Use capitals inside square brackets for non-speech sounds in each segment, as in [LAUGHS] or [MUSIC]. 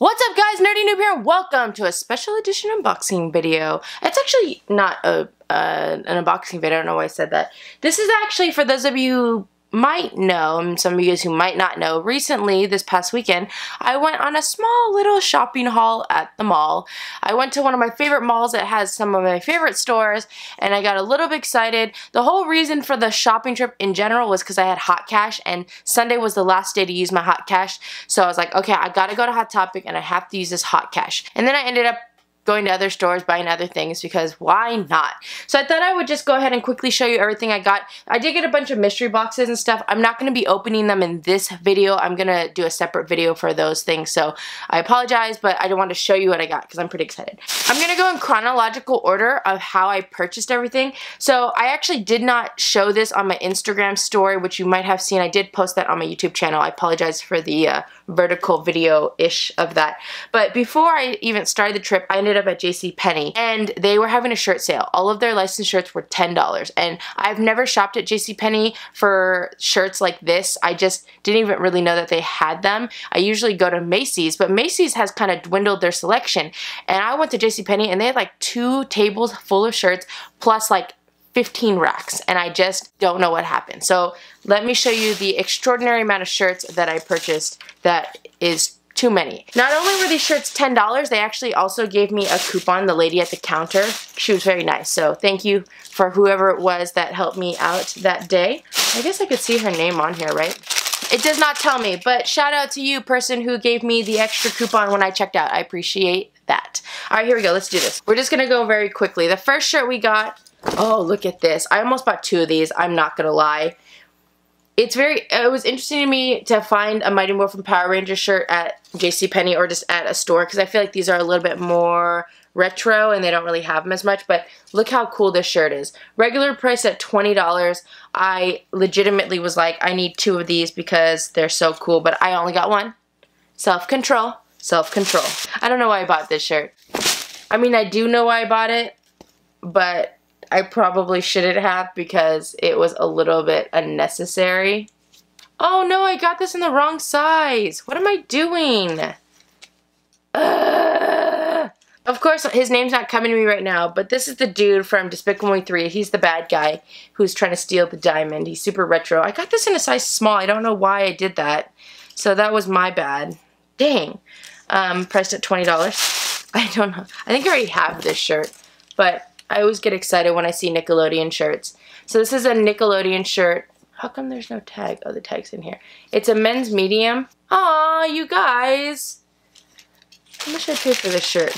What's up guys, Nerdy Newb here, welcome to a special edition unboxing video. It's actually not a uh, an unboxing video, I don't know why I said that. This is actually, for those of you might know, and some of you guys who might not know, recently, this past weekend, I went on a small little shopping haul at the mall. I went to one of my favorite malls that has some of my favorite stores, and I got a little bit excited. The whole reason for the shopping trip in general was because I had hot cash, and Sunday was the last day to use my hot cash, so I was like, okay, I gotta go to Hot Topic, and I have to use this hot cash. And then I ended up going to other stores, buying other things because why not? So I thought I would just go ahead and quickly show you everything I got. I did get a bunch of mystery boxes and stuff. I'm not going to be opening them in this video. I'm going to do a separate video for those things. So I apologize, but I don't want to show you what I got because I'm pretty excited. I'm going to go in chronological order of how I purchased everything. So I actually did not show this on my Instagram story, which you might have seen. I did post that on my YouTube channel. I apologize for the uh, vertical video-ish of that. But before I even started the trip, I ended up at J.C. Penney, and they were having a shirt sale. All of their licensed shirts were $10 and I've never shopped at J.C. Penney for shirts like this. I just didn't even really know that they had them. I usually go to Macy's but Macy's has kind of dwindled their selection and I went to J.C. Penney and they had like two tables full of shirts plus like 15 racks and I just don't know what happened. So let me show you the extraordinary amount of shirts that I purchased that is too many. Not only were these shirts $10, they actually also gave me a coupon, the lady at the counter. She was very nice, so thank you for whoever it was that helped me out that day. I guess I could see her name on here, right? It does not tell me, but shout out to you, person who gave me the extra coupon when I checked out. I appreciate that. All right, here we go. Let's do this. We're just going to go very quickly. The first shirt we got, oh, look at this. I almost bought two of these. I'm not going to lie it's very, it was interesting to me to find a Mighty Morphin Power Ranger shirt at JCPenney or just at a store because I feel like these are a little bit more retro and they don't really have them as much, but look how cool this shirt is. Regular price at $20. I legitimately was like, I need two of these because they're so cool, but I only got one. Self-control, self-control. I don't know why I bought this shirt. I mean, I do know why I bought it, but I probably shouldn't have because it was a little bit unnecessary. Oh no, I got this in the wrong size. What am I doing? Of course, his name's not coming to me right now, but this is the dude from Despicable Me 3. He's the bad guy who's trying to steal the diamond. He's super retro. I got this in a size small. I don't know why I did that. So that was my bad. Dang. Um, priced at $20. [LAUGHS] I don't know. I think I already have this shirt, but I always get excited when I see Nickelodeon shirts. So this is a Nickelodeon shirt. How come there's no tag? Oh, the tag's in here. It's a men's medium. Aw, you guys. How much I pay for this shirt?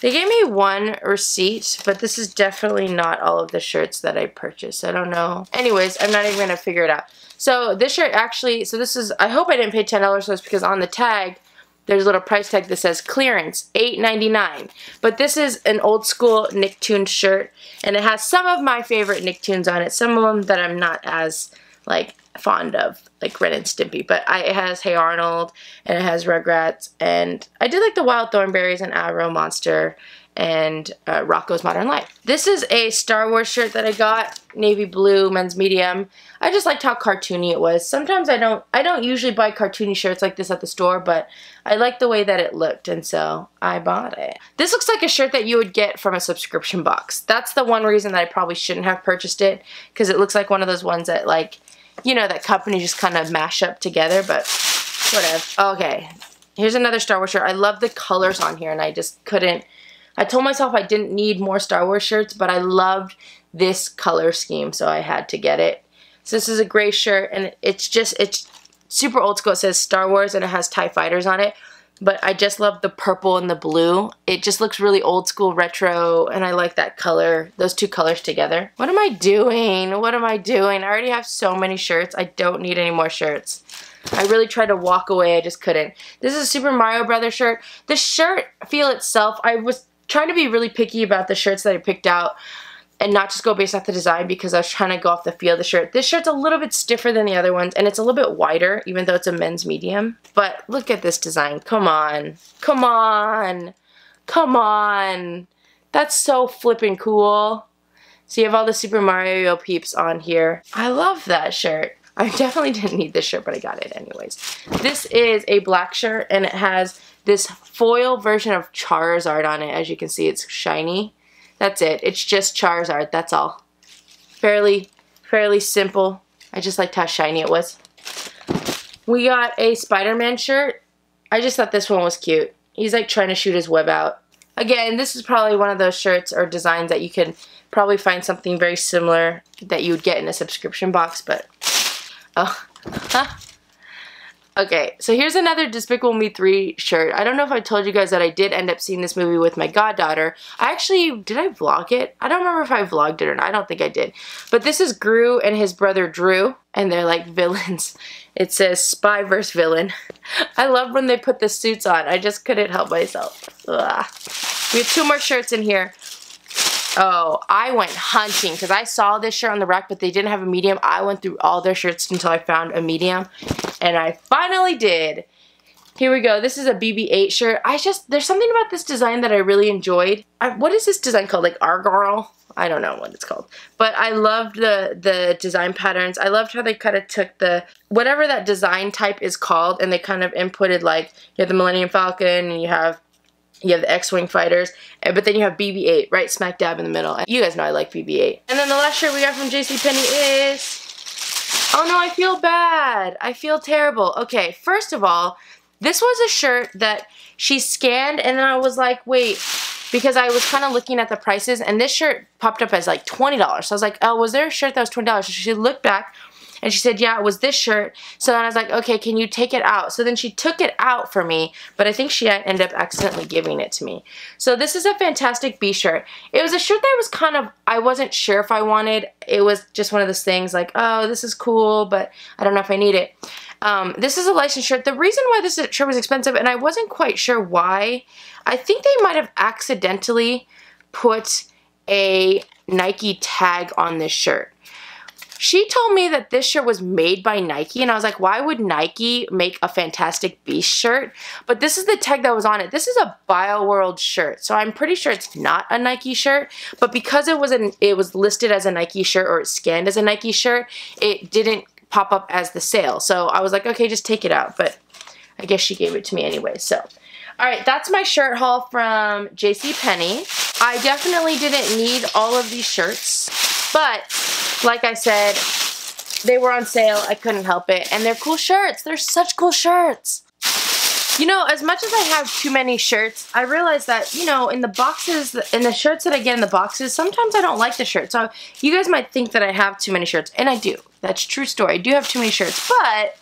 They gave me one receipt, but this is definitely not all of the shirts that I purchased. I don't know. Anyways, I'm not even going to figure it out. So this shirt actually, so this is, I hope I didn't pay $10 for this because on the tag, there's a little price tag that says clearance, $8.99. But this is an old school Nicktoons shirt, and it has some of my favorite Nicktoons on it, some of them that I'm not as, like, fond of, like Ren and Stimpy. But I, it has Hey Arnold, and it has Rugrats, and I do like the Wild Thornberrys and Arrow Monster, and uh, Rocko's Modern Life. This is a Star Wars shirt that I got, navy blue, men's medium. I just liked how cartoony it was. Sometimes I don't I don't usually buy cartoony shirts like this at the store, but I like the way that it looked, and so I bought it. This looks like a shirt that you would get from a subscription box. That's the one reason that I probably shouldn't have purchased it, because it looks like one of those ones that like, you know, that company just kind of mash up together, but whatever. Okay, here's another Star Wars shirt. I love the colors on here, and I just couldn't I told myself I didn't need more Star Wars shirts, but I loved this color scheme, so I had to get it. So this is a gray shirt, and it's just, it's super old school. It says Star Wars, and it has TIE Fighters on it. But I just love the purple and the blue. It just looks really old school retro, and I like that color, those two colors together. What am I doing? What am I doing? I already have so many shirts. I don't need any more shirts. I really tried to walk away. I just couldn't. This is a Super Mario Brothers shirt. The shirt feel itself, I was trying to be really picky about the shirts that I picked out and not just go based off the design because I was trying to go off the feel of the shirt. This shirt's a little bit stiffer than the other ones and it's a little bit wider even though it's a men's medium. But look at this design. Come on. Come on. Come on. That's so flippin' cool. So you have all the Super Mario peeps on here. I love that shirt. I [LAUGHS] definitely didn't need this shirt, but I got it anyways. This is a black shirt, and it has this foil version of Charizard on it. As you can see, it's shiny. That's it. It's just Charizard. That's all. Fairly, fairly simple. I just liked how shiny it was. We got a Spider-Man shirt. I just thought this one was cute. He's like trying to shoot his web out. Again, this is probably one of those shirts or designs that you can probably find something very similar that you would get in a subscription box, but... Oh, [LAUGHS] huh? Okay, so here's another Despicable Me 3 shirt. I don't know if I told you guys that I did end up seeing this movie with my goddaughter. I actually, did I vlog it? I don't remember if I vlogged it or not. I don't think I did. But this is Gru and his brother Drew, and they're like [LAUGHS] villains. It says spy versus villain. [LAUGHS] I love when they put the suits on. I just couldn't help myself. Ugh. We have two more shirts in here. Oh, I went hunting because I saw this shirt on the rack, but they didn't have a medium. I went through all their shirts until I found a medium, and I finally did. Here we go. This is a BB-8 shirt. I just, there's something about this design that I really enjoyed. I, what is this design called? Like Argyle? I don't know what it's called. But I loved the, the design patterns. I loved how they kind of took the, whatever that design type is called, and they kind of inputted like, you have the Millennium Falcon, and you have you have the X-Wing fighters, eh, but then you have BB-8 right smack dab in the middle. You guys know I like BB-8. And then the last shirt we got from JCPenney is... Oh no, I feel bad. I feel terrible. Okay, first of all, this was a shirt that she scanned and then I was like, wait, because I was kind of looking at the prices and this shirt popped up as like $20. So I was like, oh, was there a shirt that was $20? So she looked back and she said, yeah, it was this shirt. So then I was like, okay, can you take it out? So then she took it out for me, but I think she ended up accidentally giving it to me. So this is a Fantastic Beast shirt. It was a shirt that was kind of, I wasn't sure if I wanted. It was just one of those things like, oh, this is cool, but I don't know if I need it. Um, this is a licensed shirt. The reason why this shirt was expensive, and I wasn't quite sure why, I think they might have accidentally put a Nike tag on this shirt. She told me that this shirt was made by Nike, and I was like, why would Nike make a Fantastic Beast shirt? But this is the tag that was on it. This is a BioWorld shirt, so I'm pretty sure it's not a Nike shirt, but because it was an it was listed as a Nike shirt or it scanned as a Nike shirt, it didn't pop up as the sale. So I was like, okay, just take it out, but I guess she gave it to me anyway, so. Alright, that's my shirt haul from JCPenney. I definitely didn't need all of these shirts, but like I said, they were on sale. I couldn't help it. And they're cool shirts. They're such cool shirts. You know, as much as I have too many shirts, I realize that, you know, in the boxes, in the shirts that I get in the boxes, sometimes I don't like the shirt. So you guys might think that I have too many shirts, and I do. That's true story. I do have too many shirts, but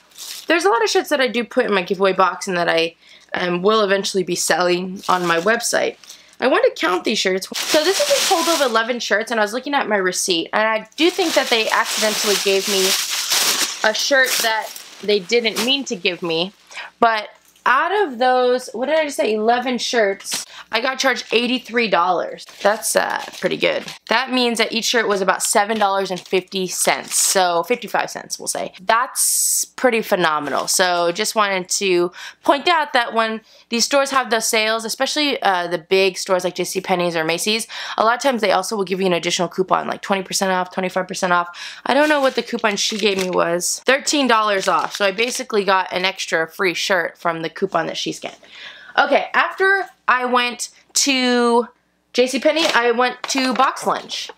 there's a lot of shirts that I do put in my giveaway box and that I um, will eventually be selling on my website. I want to count these shirts. So this is a total of 11 shirts and I was looking at my receipt and I do think that they accidentally gave me a shirt that they didn't mean to give me. But out of those, what did I say, 11 shirts, I got charged $83. That's uh, pretty good. That means that each shirt was about $7.50, so 55 cents we'll say. That's pretty phenomenal. So just wanted to point out that when these stores have the sales, especially uh, the big stores like JCPenney's or Macy's, a lot of times they also will give you an additional coupon, like 20% off, 25% off. I don't know what the coupon she gave me was. $13 off, so I basically got an extra free shirt from the coupon that she scanned. Okay, after I went to JCPenney, I went to Box Lunch.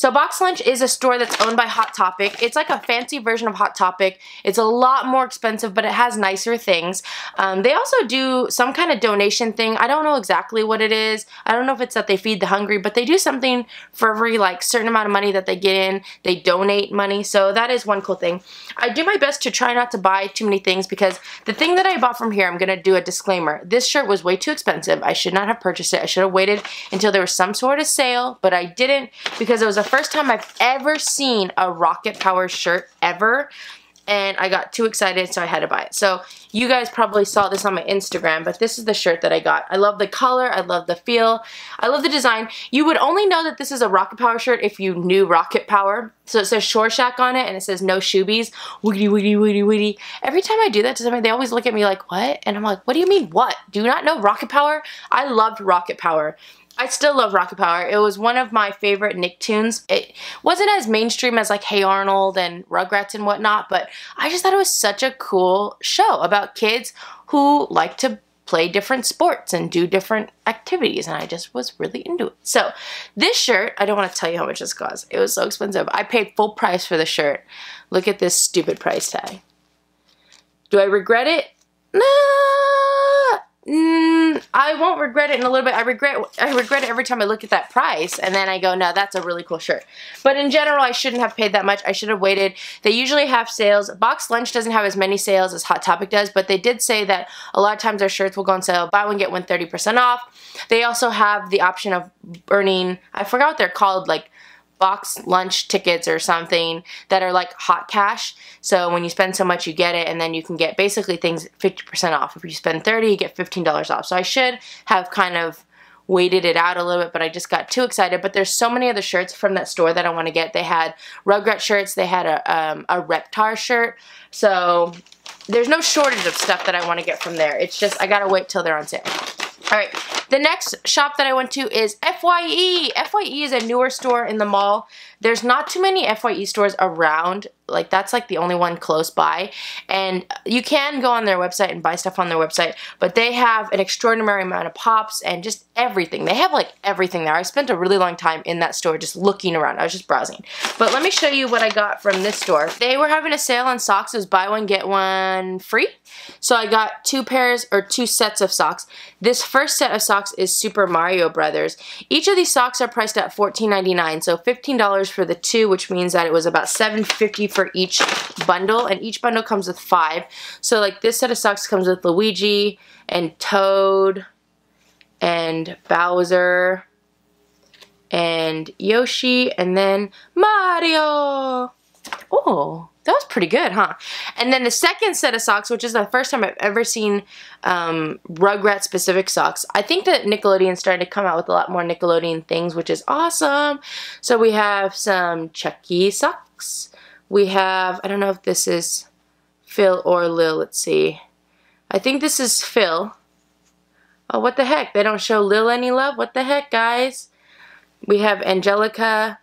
So Box Lunch is a store that's owned by Hot Topic. It's like a fancy version of Hot Topic. It's a lot more expensive, but it has nicer things. Um, they also do some kind of donation thing. I don't know exactly what it is. I don't know if it's that they feed the hungry, but they do something for every like certain amount of money that they get in. They donate money, so that is one cool thing. I do my best to try not to buy too many things because the thing that I bought from here, I'm going to do a disclaimer. This shirt was way too expensive. I should not have purchased it. I should have waited until there was some sort of sale, but I didn't because it was a first time I've ever seen a Rocket Power shirt ever and I got too excited so I had to buy it. So you guys probably saw this on my Instagram, but this is the shirt that I got. I love the color, I love the feel, I love the design. You would only know that this is a Rocket Power shirt if you knew Rocket Power. So it says Shore Shack on it and it says no shoobies, wiggity wiggity wiggity wiggity. Every time I do that to somebody, they always look at me like, what? And I'm like, what do you mean what? Do you not know Rocket Power? I loved Rocket Power. I still love Rocket Power. It was one of my favorite Nicktoons. It wasn't as mainstream as like Hey Arnold and Rugrats and whatnot, but I just thought it was such a cool show about kids who like to play different sports and do different activities and I just was really into it. So this shirt, I don't want to tell you how much this cost. It was so expensive. I paid full price for the shirt. Look at this stupid price tag. Do I regret it? Nah. Mm, I won't regret it in a little bit. I regret I regret it every time I look at that price and then I go, no, that's a really cool shirt. But in general, I shouldn't have paid that much. I should have waited. They usually have sales. Box Lunch doesn't have as many sales as Hot Topic does, but they did say that a lot of times their shirts will go on sale. Buy one, get one 30% off. They also have the option of earning, I forgot what they're called, like box lunch tickets or something that are like hot cash. So when you spend so much, you get it, and then you can get basically things 50% off. If you spend 30, you get $15 off. So I should have kind of waited it out a little bit, but I just got too excited. But there's so many other shirts from that store that I want to get. They had Rugrat shirts. They had a, um, a Reptar shirt. So there's no shortage of stuff that I want to get from there. It's just I got to wait till they're on sale. All right, the next shop that I went to is FYE. FYE is a newer store in the mall. There's not too many FYE stores around. Like, that's like the only one close by. And you can go on their website and buy stuff on their website, but they have an extraordinary amount of pops and just everything. They have like everything there. I spent a really long time in that store just looking around. I was just browsing. But let me show you what I got from this store. They were having a sale on socks. It was buy one, get one free. So I got two pairs or two sets of socks. This first set of socks is Super Mario Brothers. Each of these socks are priced at $14.99, so $15 for the two, which means that it was about $7.50 for each bundle, and each bundle comes with five. So like this set of socks comes with Luigi and Toad and Bowser and Yoshi and then Mario. Oh, that was pretty good, huh? And then the second set of socks, which is the first time I've ever seen um, Rugrat specific socks. I think that Nickelodeon started to come out with a lot more Nickelodeon things, which is awesome. So we have some Chucky socks. We have, I don't know if this is Phil or Lil, let's see. I think this is Phil. Oh, what the heck? They don't show Lil any love? What the heck, guys? We have Angelica.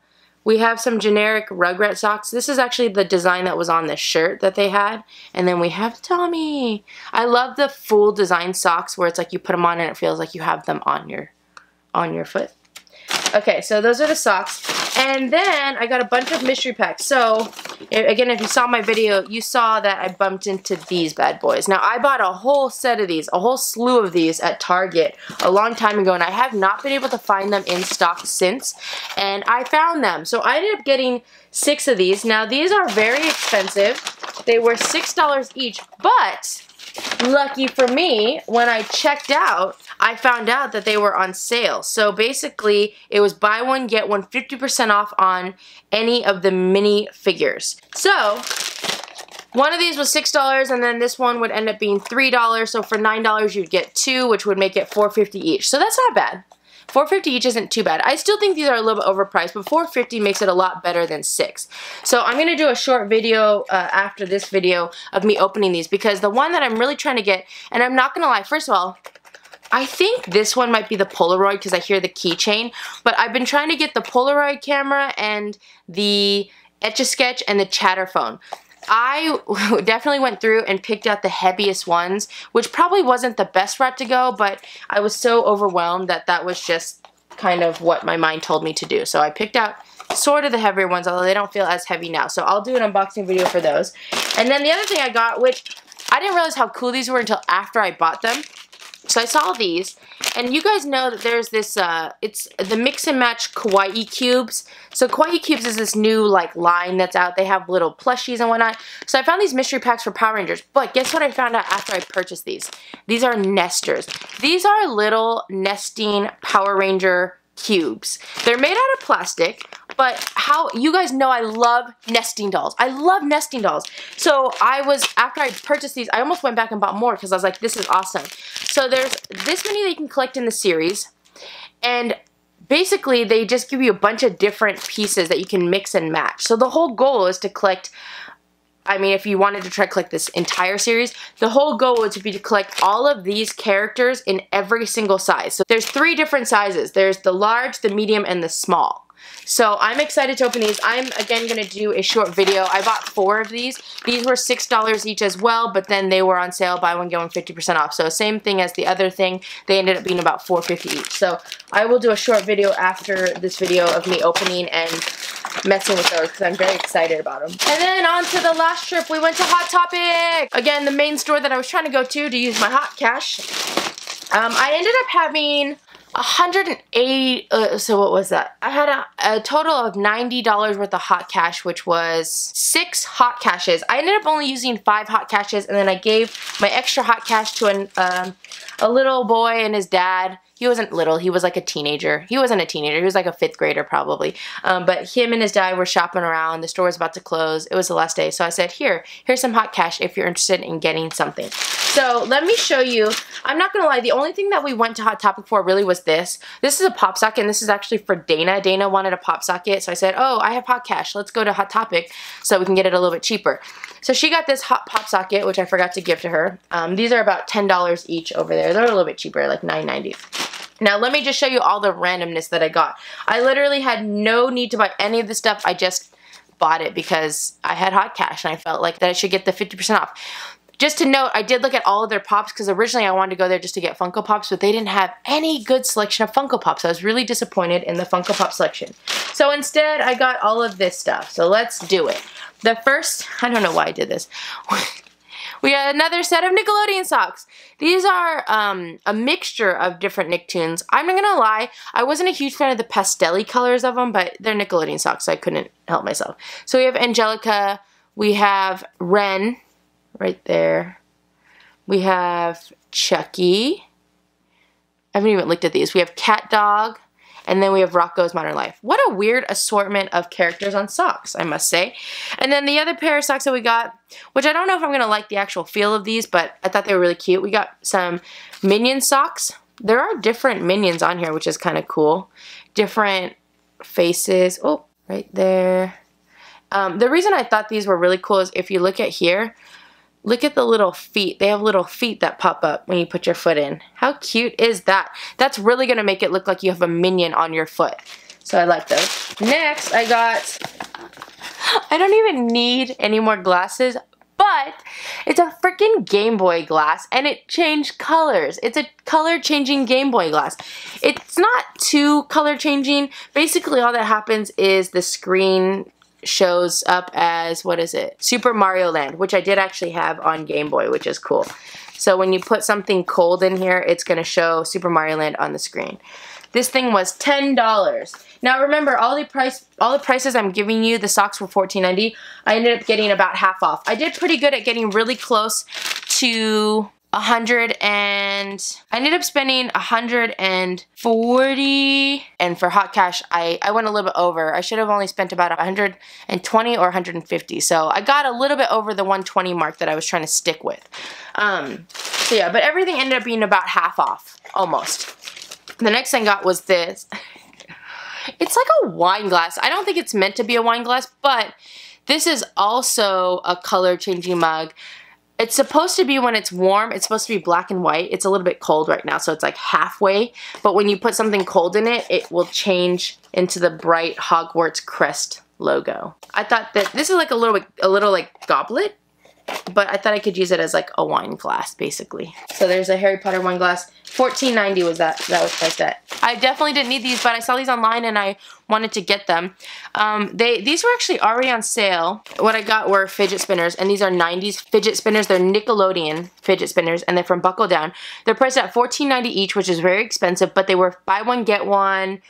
We have some generic Rugrat socks. This is actually the design that was on the shirt that they had. And then we have Tommy. I love the full design socks where it's like you put them on and it feels like you have them on your on your foot. Okay, so those are the socks. And then I got a bunch of mystery packs. So, again, if you saw my video, you saw that I bumped into these bad boys. Now, I bought a whole set of these, a whole slew of these at Target a long time ago, and I have not been able to find them in stock since. And I found them. So, I ended up getting six of these. Now, these are very expensive. They were $6 each, but lucky for me, when I checked out, I found out that they were on sale. So basically, it was buy one, get one 50% off on any of the mini figures. So, one of these was $6 and then this one would end up being $3. So for $9 you'd get two, which would make it $4.50 each. So that's not bad. 450 each isn't too bad. I still think these are a little bit overpriced, but 450 makes it a lot better than 6. So I'm going to do a short video uh, after this video of me opening these because the one that I'm really trying to get, and I'm not going to lie, first of all, I think this one might be the Polaroid because I hear the keychain, but I've been trying to get the Polaroid camera and the Etch-a-Sketch and the Chatterphone. I [LAUGHS] definitely went through and picked out the heaviest ones, which probably wasn't the best route to go, but I was so overwhelmed that that was just kind of what my mind told me to do. So I picked out sort of the heavier ones, although they don't feel as heavy now. So I'll do an unboxing video for those. And then the other thing I got, which I didn't realize how cool these were until after I bought them, so I saw these, and you guys know that there's this, uh, it's the Mix and Match Kawaii Cubes. So Kawaii Cubes is this new, like, line that's out. They have little plushies and whatnot. So I found these mystery packs for Power Rangers, but guess what I found out after I purchased these? These are nesters. These are little nesting Power Ranger cubes. They're made out of plastic, but how, you guys know I love nesting dolls. I love nesting dolls. So I was, after I purchased these, I almost went back and bought more because I was like, this is awesome. So there's this many that you can collect in the series, and basically they just give you a bunch of different pieces that you can mix and match. So the whole goal is to collect I mean, if you wanted to try collect this entire series, the whole goal would be to collect all of these characters in every single size. So there's three different sizes. There's the large, the medium, and the small. So I'm excited to open these. I'm again going to do a short video. I bought four of these. These were $6 each as well, but then they were on sale, buy one, get one 50% off. So same thing as the other thing. They ended up being about $4.50 each. So I will do a short video after this video of me opening and messing with those because I'm very excited about them. And then on to the last trip, we went to Hot Topic. Again, the main store that I was trying to go to to use my hot cash. Um, I ended up having 180 uh, so what was that i had a, a, total of 90 dollars worth of hot cash which was six hot cashes i ended up only using five hot cashes and then i gave my extra hot cash to an, um, a little boy and his dad he wasn't little. He was like a teenager. He wasn't a teenager. He was like a fifth grader probably. Um, but him and his dad were shopping around. The store was about to close. It was the last day. So I said, here, here's some hot cash if you're interested in getting something. So let me show you. I'm not going to lie. The only thing that we went to Hot Topic for really was this. This is a pop socket and this is actually for Dana. Dana wanted a pop socket. So I said, oh, I have hot cash. Let's go to Hot Topic so we can get it a little bit cheaper. So she got this hot pop socket, which I forgot to give to her. Um, these are about $10 each over there. They're a little bit cheaper, like $9.90. Now let me just show you all the randomness that I got. I literally had no need to buy any of the stuff. I just bought it because I had hot cash and I felt like that I should get the 50% off. Just to note, I did look at all of their pops because originally I wanted to go there just to get Funko Pops, but they didn't have any good selection of Funko Pops. I was really disappointed in the Funko Pop selection. So instead, I got all of this stuff. So let's do it. The first, I don't know why I did this. [LAUGHS] We got another set of Nickelodeon socks. These are um, a mixture of different Nicktoons. I'm not gonna lie, I wasn't a huge fan of the pastel colors of them, but they're Nickelodeon socks, so I couldn't help myself. So we have Angelica, we have Ren, right there. We have Chucky. I haven't even looked at these. We have Cat Dog, and then we have Rocko's Modern Life. What a weird assortment of characters on socks, I must say. And then the other pair of socks that we got, which I don't know if I'm going to like the actual feel of these, but I thought they were really cute. We got some Minion socks. There are different Minions on here, which is kind of cool. Different faces. Oh, right there. Um, the reason I thought these were really cool is if you look at here, Look at the little feet. They have little feet that pop up when you put your foot in. How cute is that? That's really going to make it look like you have a minion on your foot. So I like those. Next, I got... I don't even need any more glasses, but it's a freaking Game Boy glass and it changed colors. It's a color changing Game Boy glass. It's not too color changing. Basically all that happens is the screen shows up as, what is it? Super Mario Land, which I did actually have on Game Boy, which is cool. So when you put something cold in here, it's going to show Super Mario Land on the screen. This thing was $10. Now remember, all the price, all the prices I'm giving you, the socks were $14.90. I ended up getting about half off. I did pretty good at getting really close to a hundred and I ended up spending a hundred and forty and for hot cash I, I went a little bit over. I should have only spent about 120 or 150 so I got a little bit over the 120 mark that I was trying to stick with. Um, so yeah but everything ended up being about half off almost. The next thing I got was this. [LAUGHS] It's like a wine glass. I don't think it's meant to be a wine glass but this is also a color changing mug. It's supposed to be when it's warm, it's supposed to be black and white. It's a little bit cold right now, so it's like halfway. But when you put something cold in it, it will change into the bright Hogwarts crest logo. I thought that this is like a little bit, a little like goblet but I thought I could use it as like a wine glass basically. So there's a Harry Potter wine glass. $14.90 was that, that was priced at. I definitely didn't need these, but I saw these online and I wanted to get them. Um, they These were actually already on sale. What I got were fidget spinners, and these are 90s fidget spinners. They're Nickelodeon fidget spinners, and they're from Buckle Down. They're priced at $14.90 each, which is very expensive, but they were buy one, get one,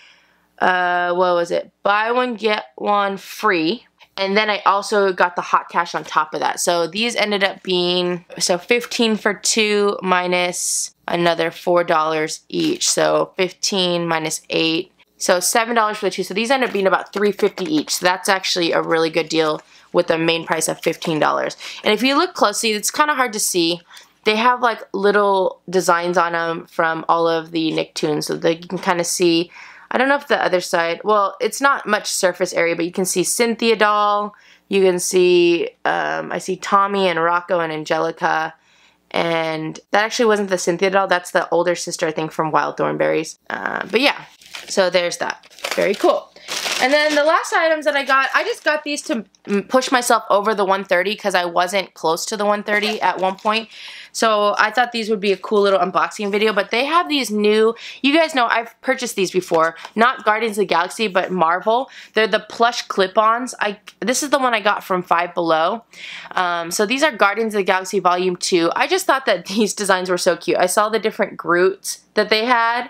uh, what was it? Buy one, get one free and then I also got the hot cash on top of that. So these ended up being, so 15 for two minus another $4 each. So 15 minus 8. So $7 for the two. So these end up being about $3.50 each. So that's actually a really good deal with a main price of $15. And if you look closely, it's kind of hard to see. They have like little designs on them from all of the Nicktoons. So that you can kind of see I don't know if the other side, well, it's not much surface area, but you can see Cynthia doll. You can see, um, I see Tommy and Rocko and Angelica. And that actually wasn't the Cynthia doll. That's the older sister, I think, from Wild Thornberrys. Uh, but yeah, so there's that. Very cool. And then the last items that I got, I just got these to push myself over the 130 because I wasn't close to the 130 at one point. So I thought these would be a cool little unboxing video, but they have these new, you guys know I've purchased these before, not Guardians of the Galaxy, but Marvel. They're the plush clip-ons. I This is the one I got from Five Below. Um, so these are Guardians of the Galaxy Volume 2. I just thought that [LAUGHS] these designs were so cute. I saw the different Groots that they had,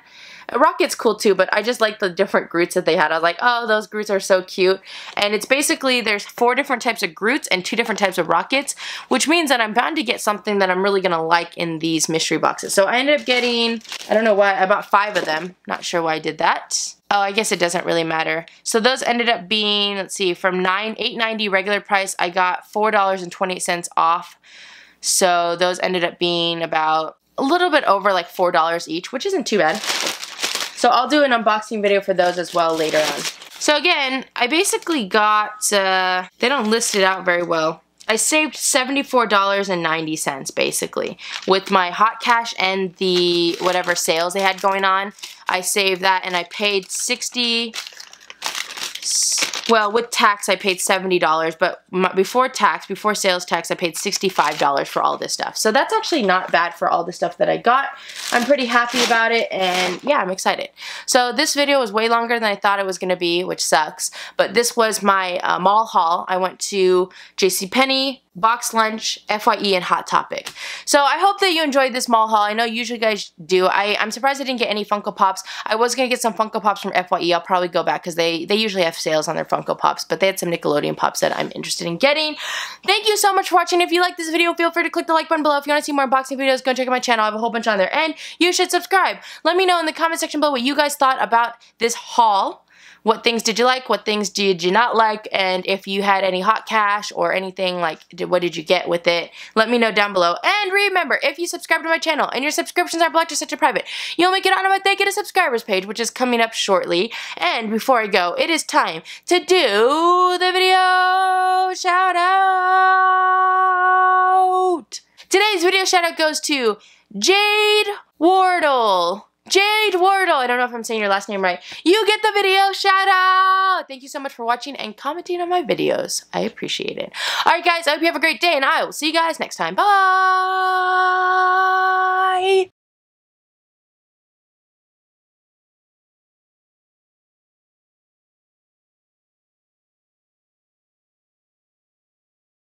Rocket's cool too, but I just like the different Groots that they had. I was like, oh, those Groots are so cute. And it's basically, there's four different types of Groots and two different types of Rockets, which means that I'm bound to get something that I'm really going to like in these mystery boxes. So I ended up getting, I don't know why, I bought five of them. Not sure why I did that. Oh, I guess it doesn't really matter. So those ended up being, let's see, from nine eight ninety regular price, I got $4.28 off. So those ended up being about a little bit over like $4 each, which isn't too bad. So I'll do an unboxing video for those as well later on. So again, I basically got, uh, they don't list it out very well. I saved $74.90 basically with my hot cash and the whatever sales they had going on. I saved that and I paid 60 well, with tax, I paid $70, but before tax, before sales tax, I paid $65 for all this stuff. So that's actually not bad for all the stuff that I got. I'm pretty happy about it, and yeah, I'm excited. So this video was way longer than I thought it was going to be, which sucks, but this was my uh, mall haul. I went to JCPenney, Box Lunch, FYE, and Hot Topic. So I hope that you enjoyed this mall haul. I know usually guys do. I, I'm surprised I didn't get any Funko Pops. I was going to get some Funko Pops from FYE. I'll probably go back because they, they usually have sales on their Funko Pops, but they had some Nickelodeon Pops that I'm interested in getting. Thank you so much for watching. If you like this video, feel free to click the like button below. If you want to see more unboxing videos, go check out my channel. I have a whole bunch on there. And you should subscribe. Let me know in the comment section below what you guys thought about this haul what things did you like, what things did you not like, and if you had any hot cash or anything like what did you get with it, let me know down below. And remember, if you subscribe to my channel and your subscriptions are blocked or set to private, you'll make it on my Thank You to Subscribers page, which is coming up shortly. And before I go, it is time to do the video shout out. Today's video shout out goes to Jade Wardle. Jade Wardle, I don't know if I'm saying your last name right. You get the video shout out. Thank you so much for watching and commenting on my videos. I appreciate it. All right, guys, I hope you have a great day, and I will see you guys next time. Bye.